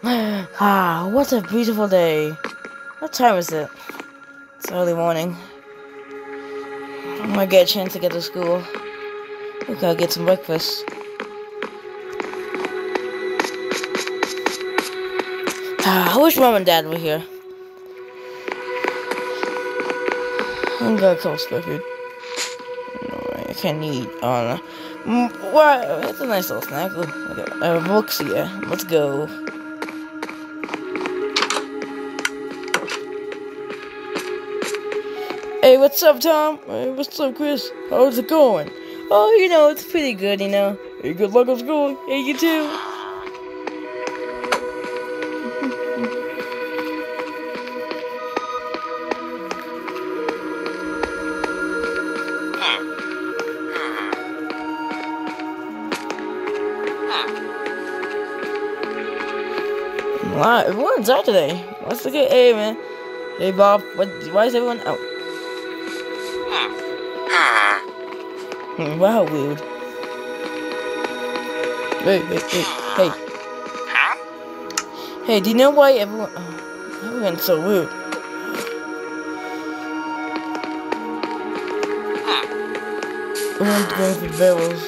ah, what a beautiful day. What time is it? It's early morning. I'm gonna get a chance to get to school. We gotta get some breakfast. Ah, I wish mom and dad were here. I'm gonna call Squidward. No, I can't eat. Oh no. Well, it's a nice little snack. Okay, uh, books here. Let's go. Hey, what's up, Tom? Hey, what's up, Chris? How's it going? Oh, you know, it's pretty good, you know. Hey, good luck at school. Hey, you too. Wow, everyone's out today. What's the good? Hey, man. Hey, Bob. What? Why is everyone out? Wow, weird. Hey, hey, hey, hey. Hey, do you know why everyone... Oh, everyone's so weird. Everyone's going for barrels.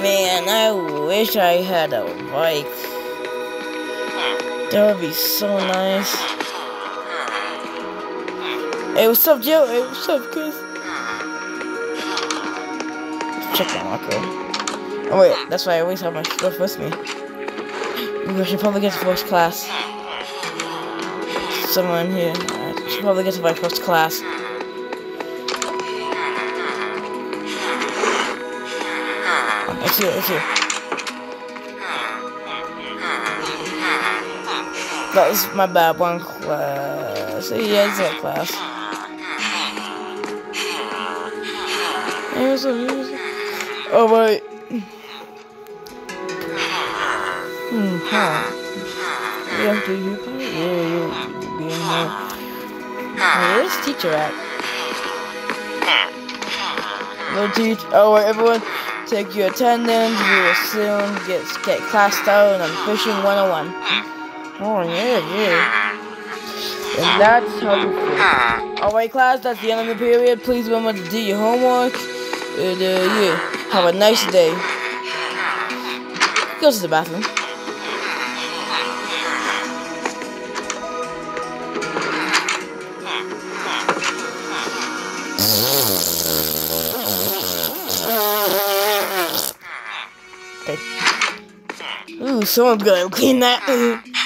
Man, I wish I had a bike. That would be so nice. Hey, what's up, Joe? Hey, what's up, Chris? Check my locker. Oh wait, that's why I always have my stuff with me. I should probably get to first class. Someone here. I should probably get to my first class. Oh, it's here, it's here. That was my bad one class. Yeah, it's that class. Oh, wait. Hmm, huh. Yeah, do you? Yeah, you're being there. Where's teacher at? No teach. Oh, wait, everyone. Take your attendance. We will soon get get class started on fishing 101. Oh yeah, yeah. And that's how you feel. Alright class, that's the end of the period. Please remember to do your homework. And uh, yeah, have a nice day. Go to the bathroom. Ooh, someone's gonna clean that.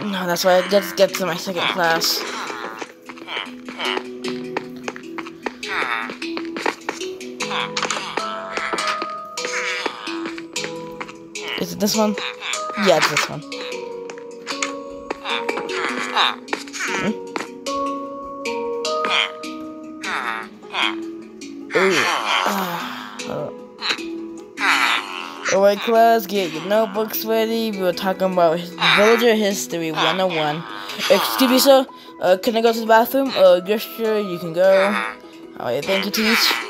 No, that's why I just get to my second class. It this one? Yeah, it's this one. Hmm? Alright class, get your notebooks ready. We were talking about Villager History 101. Excuse me sir, uh, can I go to the bathroom? Uh, yes sure, you can go. Alright, thank you teach.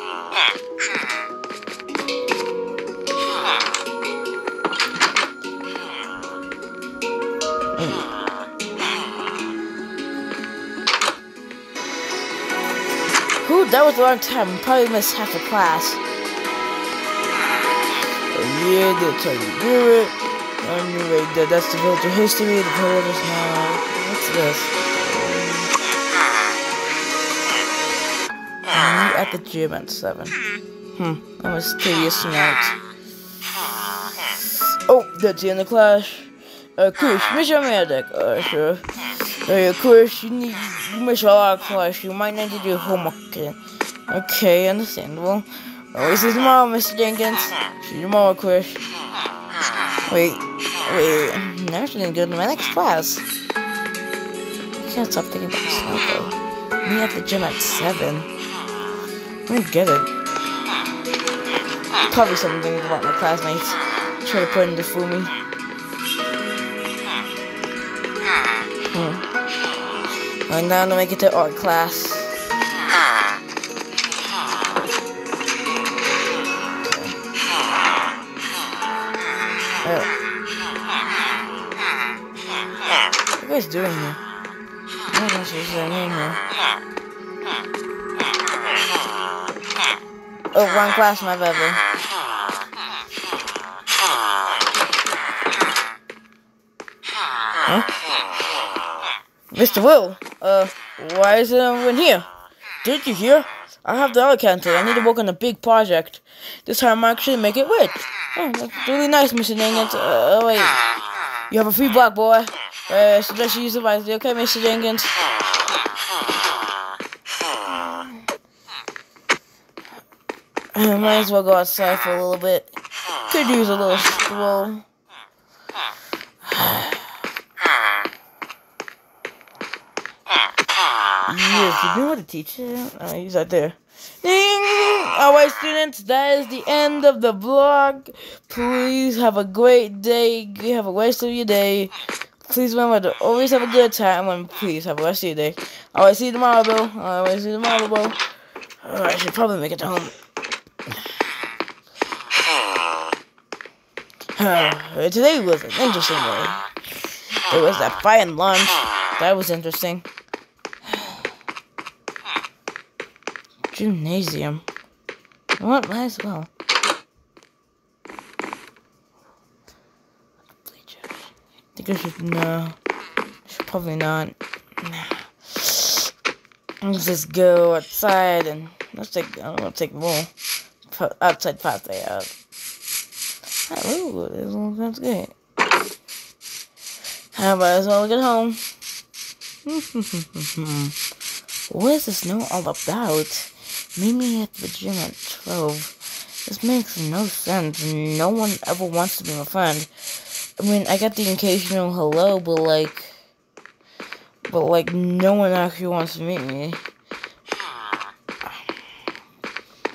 Ooh, that was a long time. Probably missed half the class. Yeah, that's how you do it. Anyway, that, that's the villager history. The villagers now. What's this? Meet at the gym at 7. Hmm, that was tedious tonight. Oh, that's the end of class. Uh, Chris, miss your medic. Uh, sure. Hey, course, you need, you miss a lot of class. You might need to do homework again. Okay, understandable. Oh, this is tomorrow, Mr. Jenkins. See you tomorrow, Chris. Wait, wait, I'm never gonna go to my next class. I can't stop thinking about Snowball. Me at the gym at 7. I don't get it. Probably something about my classmates. Try to put in to fool me. I'm now gonna make it to art class. What are you guys doing here? I don't know what's here. Oh, wrong class, my bad. Huh? Mr. Will? Uh, why is everyone here? Did you hear? I have the other counter. I need to work on a big project. This time I actually make it rich. Oh, that's really nice, Mr. Jenkins. Uh, oh, wait. You have a free block, boy. Uh, suggest you use it wisely. Okay, Mr. Jenkins. Might as well go outside for a little bit. Could use a little stroll. Yes, you know how to teach it? Uh, he's out there. Ding! Alright, students, that is the end of the vlog. Please have a great day. Have a rest of your day. Please remember to always have a good time and please have a rest of your day. Alright, see you tomorrow, bro. Alright, see you tomorrow, bro. Alright, I should probably make it to home. Today was an interesting day. There was that fine lunch. That was interesting. Gymnasium. What? Might as well. I think I should, no. should probably not. Let's just go outside and let's take, I don't want to take more outside path they have. Oh, this one sounds good. How about as well get home? what is the snow all about? Meet me at the gym at 12. This makes no sense. No one ever wants to be my friend. I mean, I got the occasional hello, but like... But like, no one actually wants to meet me.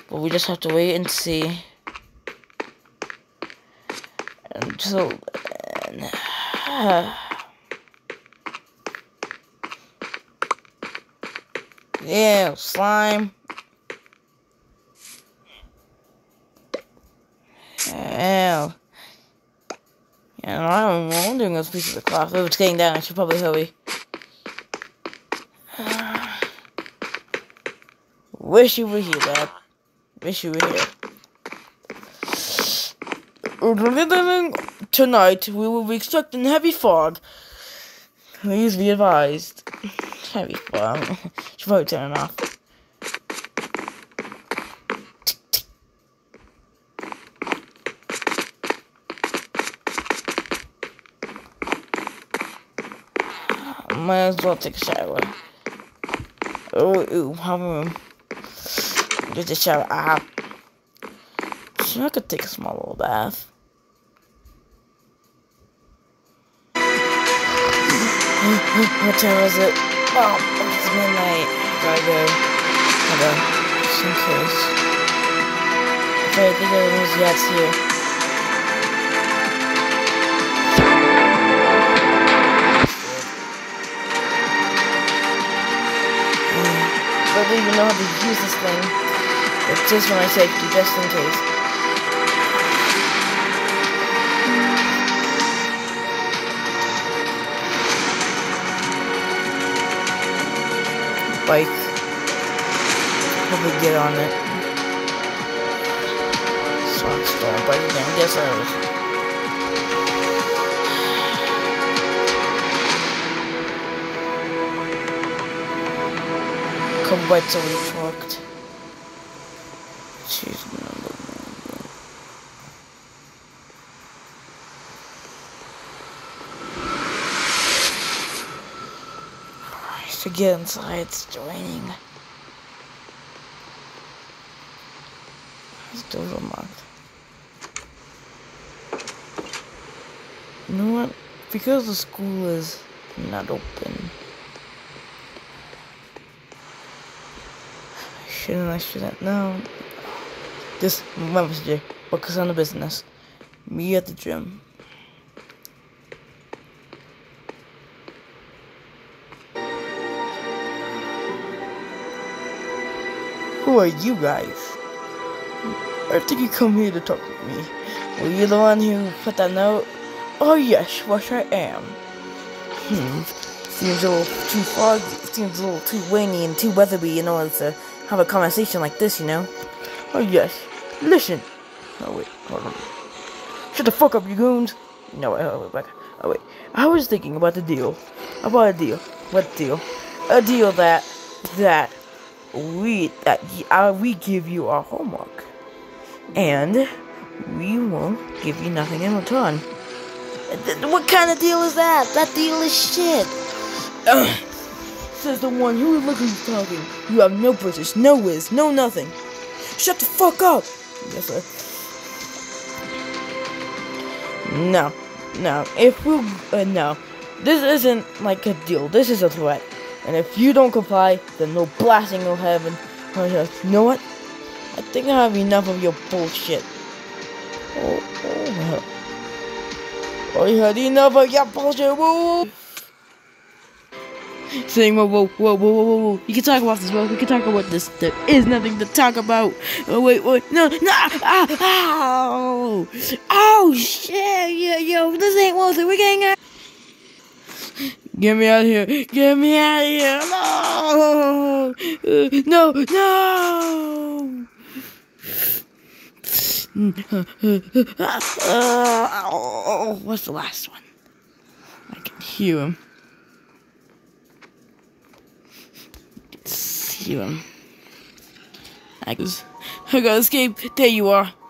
But we just have to wait and see. Until then... yeah, slime. Hell. Yeah, I'm doing those pieces of cloth. If oh, it's getting down, I should probably hurry. Wish you were here, Dad. Wish you were here. Tonight, we will be expecting heavy fog. Please be advised. Heavy fog. Should probably turn it off. Might as well take a shower. Oh, ooh, room. Just a shower. Ah. So I could take a small little bath. what time is it? Oh, it's midnight. Gotta go. Hold on. Just in. If I think everyone's yet here. Don't even know how to use this thing. It's just for my safety, just in case. Bike. Probably get on it. Stone, but again, guess I was. Couple bites already trucked. She's another To get inside, it's raining. Still unlocked. You know what? Because the school is not open. Shouldn't, I shouldn't. No. Just remember, Jay, focus on the business. Me at the gym. Who are you guys? I think you come here to talk with me. Were you the one who put that note? Oh yes, what I am. Hmm. Seems a little too foggy, seems a little too rainy and too weatherby in order to have a conversation like this, you know? Oh, yes. Listen. Oh, wait, hold on. Shut the fuck up, you goons! No, wait, oh, wait. Oh, wait. I was thinking about the deal. About a deal. What deal? A deal that, that, we, that, uh, we give you our homework. And, we won't give you nothing in return. What kind of deal is that? That deal is shit. Ugh. Says the one who look who's talking. You have no purchase, no whiz, no nothing. Shut the fuck up. Yes, sir. No, no. If we, uh, no, this isn't like a deal. This is a threat. And if you don't comply, then no blasting will happen. You know what? I think I have enough of your bullshit. Oh, oh. I had enough of your bullshit. Whoa. Saying whoa, whoa, whoa, whoa, whoa, whoa. You can talk about this, bro. We can talk about this. There is nothing to talk about. Oh, wait, wait. No, no. Ah, ow. Oh, shit. Yo, yo, this ain't worth it. We're getting out. Get me out of here. Get me out of here. No. Uh, no, no. Uh, what's the last one? I can hear him. Him. I gotta escape. There you are.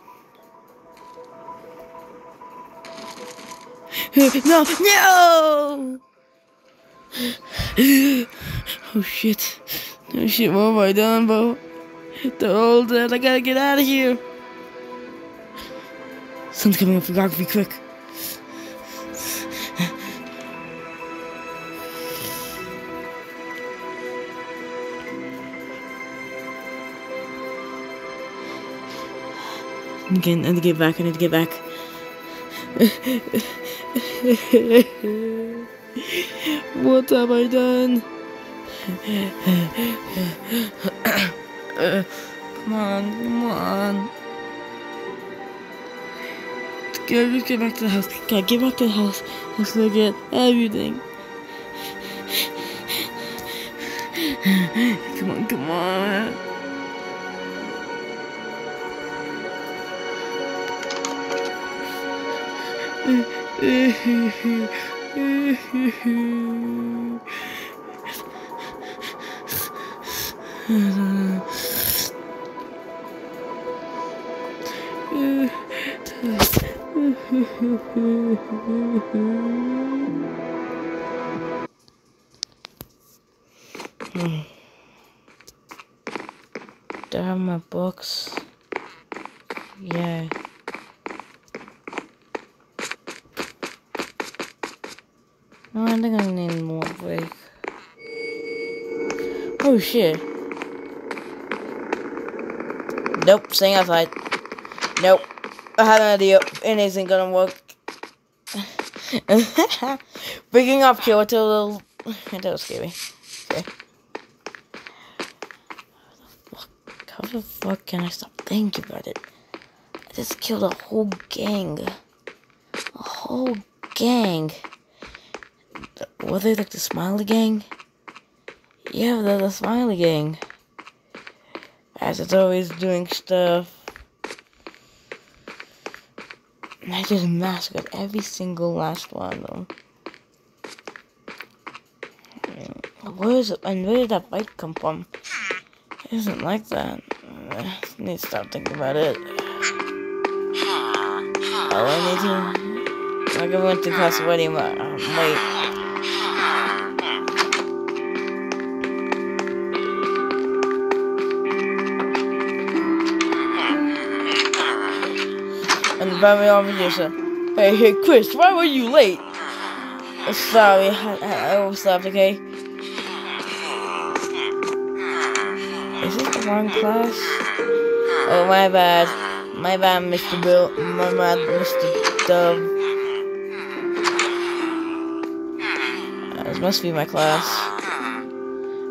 No, no! Oh shit. Oh shit, what have I done, bro? They're all dead. Uh, I gotta get out of here. Sun's coming up photography quick. Again, I get back, to get back. what have I done? come on, come on. Go, let's get back to the house. Gotta get back to the house. Let's look at everything. come on, come on. I have my books? Yeah. No, I think I need more break. Oh shit. Nope, staying outside. Nope. I had an idea. It isn't gonna work. Breaking up until that was scary. Okay. How the fuck can I stop thinking about it? I just killed a whole gang. A whole gang. Were they like the Smiley Gang? Yeah, they're the Smiley Gang. As it's always doing stuff. I just massacred every single last one of them. Where is it? And where did that fight come from? It isn't like that. I need to stop thinking about it. Oh, I need to. Like I went to already. Um, wait. And family obligation. Hey, hey, Chris, why were you late? Sorry, I, I overslept, okay? Is this the wrong class? Oh, my bad. My bad, Mr. Bill. My bad, Mr. Dub. Uh, this must be my class.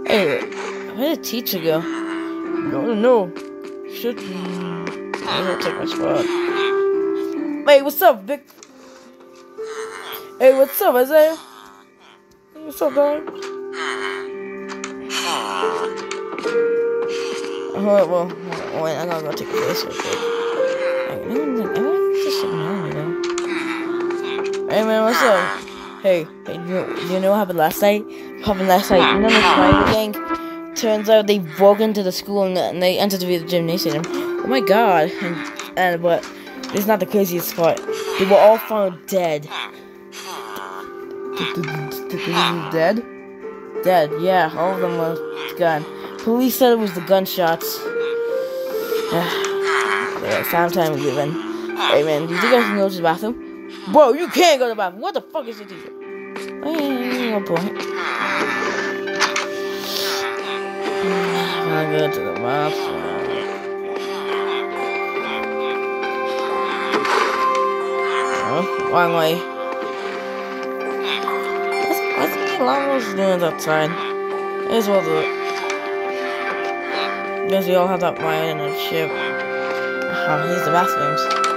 Hey, where did the teacher go? No, don't know. Should. I'm gonna take my spot. Hey, what's up, Vic? Hey, what's up, Isaiah? Stop dying. Oh, well, wait, I gotta go take a piss real quick. Hey man, what's up? Hey, hey, you, you know what happened last night? What happened last night? The Smiley Gang? Turns out they broke into the school and, and they entered the gymnasium. Oh my god. And, and but it's not the craziest part. They were all found dead. Dead? Dead, yeah, all of them were gone. Police said it was the gunshots. yeah, time leaving. Hey man, do you think I can go to the bathroom? Bro, you can't go to the bathroom. What the fuck is? Oh yeah, one point. I go to the bathroom. Wrong way. What's, what's Lamos doing outside? Here's what the because we all have that wire in a ship. Oh, here's the bathrooms.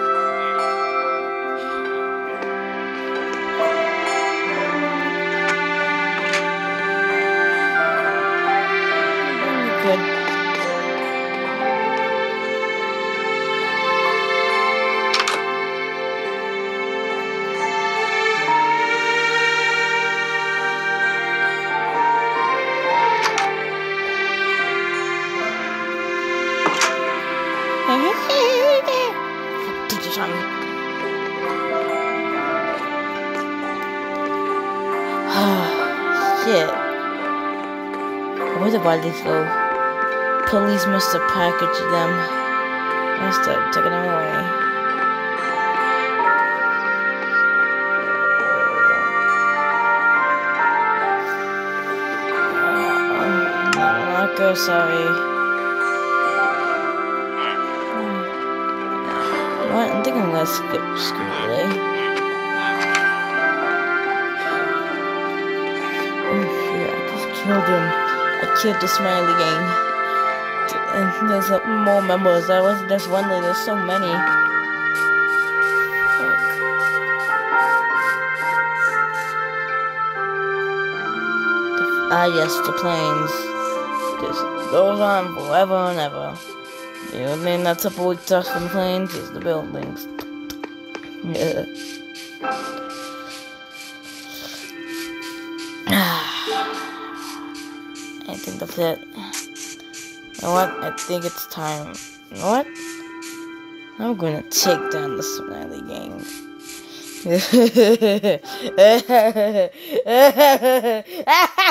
Police must have packaged them. Must have taken them away. Oh, Marco, sorry. Hmm. I think I'm gonna skip school today. Killed the smiley gang. And there's uh, more members. I wasn't just wondering, there's so many. Ah yes, the plains. Goes on forever and ever. The only thing that's with us and plains is the buildings. Yeah. Think that's it. You know what? I think it's time. You know what? I'm gonna take down the Smiley Gang.